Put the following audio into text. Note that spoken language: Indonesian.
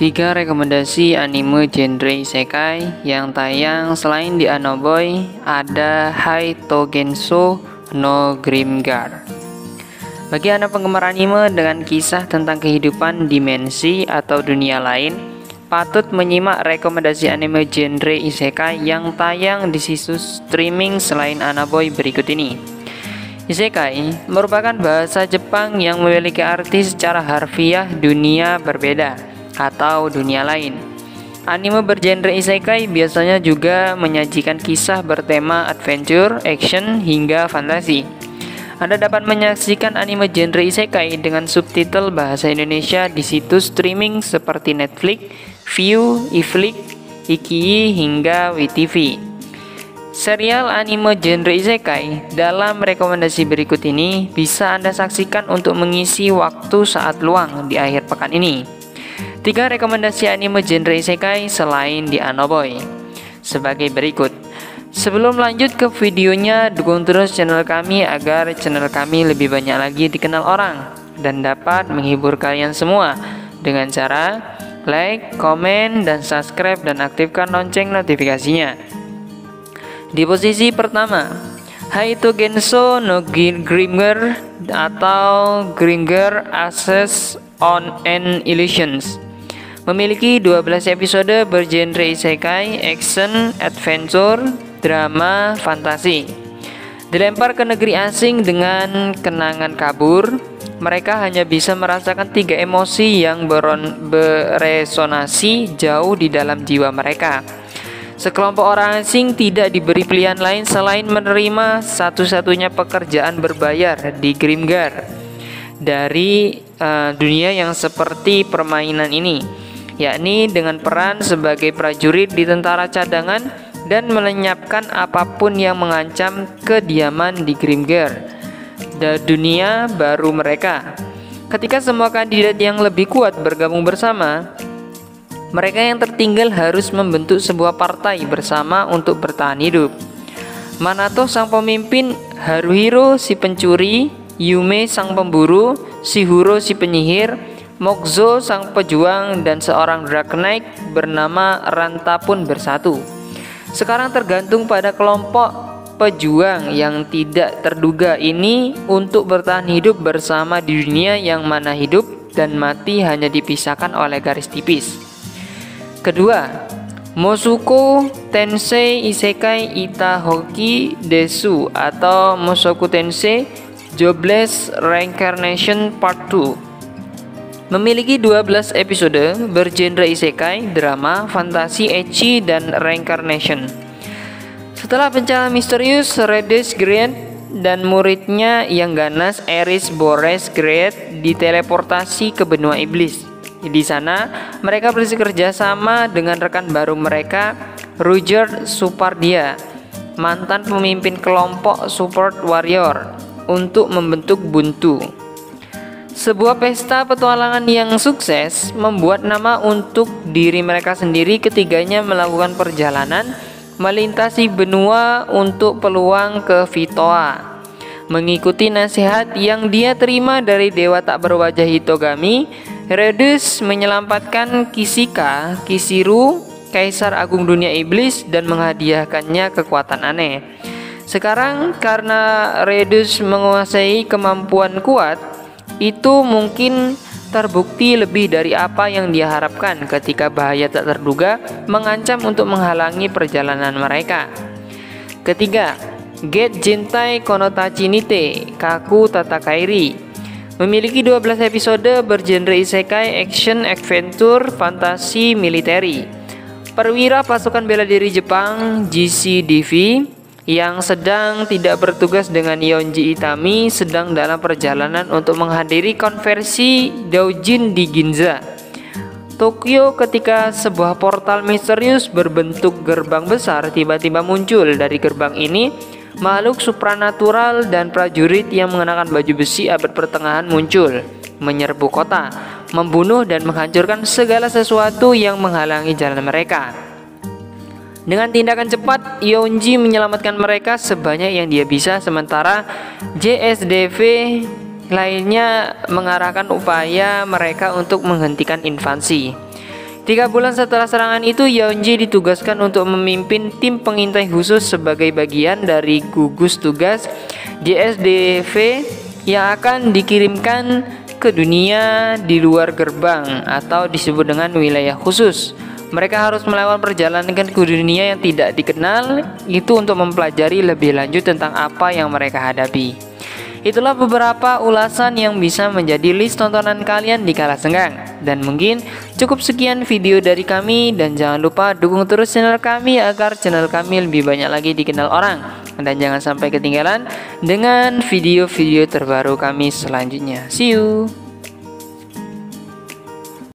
Tiga rekomendasi anime genre isekai yang tayang selain di Anoboy ada Hai Togenso no Grimgar. Bagi Anda penggemar anime dengan kisah tentang kehidupan dimensi atau dunia lain, patut menyimak rekomendasi anime genre isekai yang tayang di situs streaming selain Anaboy berikut ini. Isekai merupakan bahasa Jepang yang memiliki arti secara harfiah dunia berbeda atau dunia lain. Anime bergenre isekai biasanya juga menyajikan kisah bertema adventure, action, hingga fantasi. Anda dapat menyaksikan anime genre isekai dengan subtitle bahasa Indonesia di situs streaming seperti Netflix, View, iFlix, Iki, hingga WeTV. Serial anime genre isekai dalam rekomendasi berikut ini bisa Anda saksikan untuk mengisi waktu saat luang di akhir pekan ini. Tiga rekomendasi anime genre isekai selain di Anoboy sebagai berikut. Sebelum lanjut ke videonya, dukung terus channel kami agar channel kami lebih banyak lagi dikenal orang dan dapat menghibur kalian semua dengan cara like, komen, dan subscribe dan aktifkan lonceng notifikasinya. Di posisi pertama, Haito Genso no Gringer atau Gringer Access on an Illusions Memiliki 12 episode bergenre isekai, action, adventure, drama, fantasi. Dilempar ke negeri asing dengan kenangan kabur, mereka hanya bisa merasakan tiga emosi yang beron, beresonasi jauh di dalam jiwa mereka. Sekelompok orang asing tidak diberi pilihan lain selain menerima satu-satunya pekerjaan berbayar di Grimgar dari uh, dunia yang seperti permainan ini yakni dengan peran sebagai prajurit di tentara cadangan dan melenyapkan apa pun yang mengancam kediaman di Grimger, dan dunia baru mereka. Ketika semua kandidat yang lebih kuat bergabung bersama, mereka yang tertinggal harus membentuk sebuah partai bersama untuk bertahan hidup. Manato sang pemimpin, Haruhiro si pencuri, Yume sang pemburu, Shihuro si penyihir, Mokzo sang pejuang dan seorang Knight bernama Ranta pun bersatu. Sekarang tergantung pada kelompok pejuang yang tidak terduga ini untuk bertahan hidup bersama di dunia yang mana hidup dan mati hanya dipisahkan oleh garis tipis. Kedua, Mosuko Tensei Isekai Itahoki Desu atau Mosoku Tensei Jobless Reincarnation Part 2 Memiliki 12 episode bergenre isekai, drama, fantasi, ecchi, dan reincarnation. Setelah bencana misterius, Redis Great dan muridnya yang ganas Eris Bores Great diteleportasi ke benua iblis. Di sana, mereka bekerja sama dengan rekan baru mereka, Roger Supardia, mantan pemimpin kelompok support warrior, untuk membentuk Buntu. Sebuah pesta petualangan yang sukses membuat nama untuk diri mereka sendiri ketiganya melakukan perjalanan melintasi benua untuk peluang ke Vitoa. Mengikuti nasihat yang dia terima dari dewa tak berwajah Hitogami, Redus menyelamatkan Kisika, Kisiru, Kaisar Agung Dunia Iblis dan menghadiahkannya kekuatan aneh. Sekarang karena Redus menguasai kemampuan kuat, itu mungkin terbukti lebih dari apa yang dia harapkan ketika bahaya tak terduga mengancam untuk menghalangi perjalanan mereka. Ketiga, Get Jintai Konotachi Nite Kaku Tatakairi memiliki 12 episode bergenre isekai, action, adventure, fantasi, militeri. Perwira pasukan bela diri Jepang GCDV yang sedang tidak bertugas dengan Yonji Itami sedang dalam perjalanan untuk menghadiri konversi Doujin di Ginza. Tokyo ketika sebuah portal misterius berbentuk gerbang besar tiba-tiba muncul dari gerbang ini makhluk supranatural dan prajurit yang mengenakan baju besi abad pertengahan muncul menyerbu kota membunuh dan menghancurkan segala sesuatu yang menghalangi jalan mereka dengan tindakan cepat, Yonji menyelamatkan mereka sebanyak yang dia bisa, sementara JSDV lainnya mengarahkan upaya mereka untuk menghentikan invasi. Tiga bulan setelah serangan itu, Yeonji ditugaskan untuk memimpin tim pengintai khusus sebagai bagian dari gugus tugas JSDV yang akan dikirimkan ke dunia di luar gerbang atau disebut dengan wilayah khusus. Mereka harus melawan perjalanan ke dunia yang tidak dikenal itu untuk mempelajari lebih lanjut tentang apa yang mereka hadapi. Itulah beberapa ulasan yang bisa menjadi list tontonan kalian di kala senggang. Dan mungkin cukup sekian video dari kami dan jangan lupa dukung terus channel kami agar channel kami lebih banyak lagi dikenal orang. Dan jangan sampai ketinggalan dengan video-video terbaru kami selanjutnya. See you!